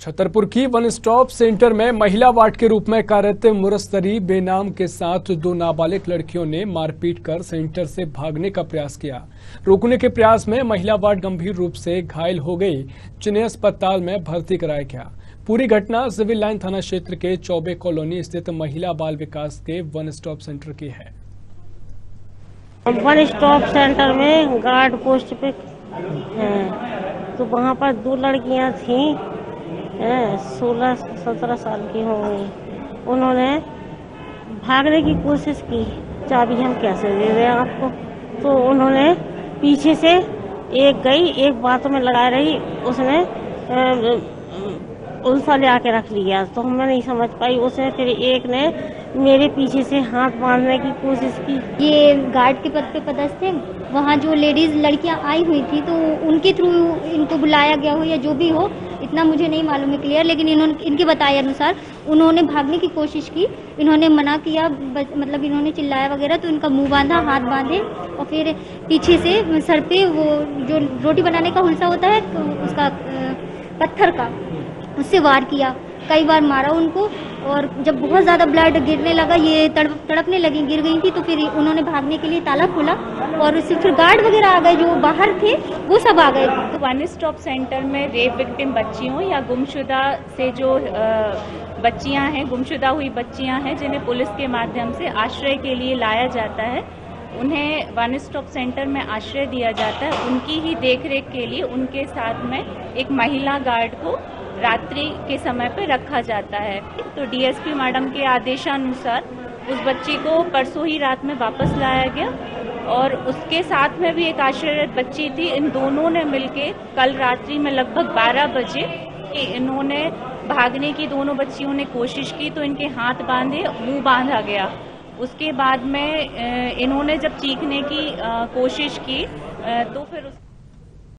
छतरपुर की one stop centre में महिला वार्ड के रूप में कार्यरत मुरस्तरी बेनाम के साथ दो नाबालिग लड़कियों ने मारपीट कर सेंटर से भागने का प्रयास किया। रोकने के प्रयास में महिला वार्ड गंभीर रूप से घायल हो गई। जिन्हें अस्पताल में भर्ती कराया गया। पूरी घटना सिविल लाइन थाना क्षेत्र के चौबे कॉलोनी स्थित महिला बाल विकास के वन स्टॉप सेंटर की है। वन स्टॉप सेंटर में गार्ड पोस्ट पे तो वहाँ पर दो लड़कियाँ थीं। सोलह, सत्रह साल की होंगी उन्होंने भागने की कोशिश की, चाबी हम कैसे दे दें आपको? तो उन्होंने पीछे से एक गई, एक बातों में लगा रही, उसने उल्सा ले आके रख लिया। तो मैं नहीं समझ पाई, उसने फिर एक ने मेरे पीछे से हाथ बांधने की कोशिश की। ये गार्ड के पद पे पदस्थ थे। वहाँ जो लेडीज़ लड़कियाँ आई हुई थी तो उनके थ्रू इनको बुलाया गया हो या जो भी हो इतना मुझे नहीं मालूम है क्लियर लेकिन इन्होंने, इनके बताए अनुसार उन्होंने भागने की कोशिश की, इन्होंने मना किया मतलब इन्होंने चिल्लाया वगैरह तो इनका मुँह बांधा, हाथ बांधे, और फिर पीछे से सर पे वो जो रोटी बनाने का हुलसा होता है तो उसका पत्थर का, उससे वार किया। कई बार मारा उनको और जब बहुत ज़्यादा ब्लड गिरने लगा, ये तड़प, तड़पने लगी, गिर गई थी तो फिर उन्होंने भागने के लिए ताला खोला और उससे फिर गार्ड वगैरह आ गए, जो बाहर थे, वो सब आ गए। तो वन स्टॉप सेंटर में रेप विक्टिम बच्चियों या गुमशुदा से जो बच्चियाँ हैं, गुमशुदा हुई बच्चियाँ हैं, जिन्हें पुलिस के माध्यम से आश्रय के लिए लाया जाता है, उन्हें वन स्टॉप सेंटर में आश्रय दिया जाता है। उनकी ही देखरेख के लिए उनके साथ में एक महिला गार्ड को रात्रि के समय पर रखा जाता है। तो डीएसपी मैडम के आदेशानुसार उस बच्ची को परसों ही रात में वापस लाया गया और उसके साथ में भी एक आश्चर्यरत बच्ची थी। इन दोनों ने मिलके कल रात्रि में लगभग 12 बजे इन्होंने भागने की दोनों बच्चियों ने कोशिश की तो इनके हाथ बांधे, मुँह बांधा गया। उसके बाद में इन्होंने जब चीखने की कोशिश की तो फिर उस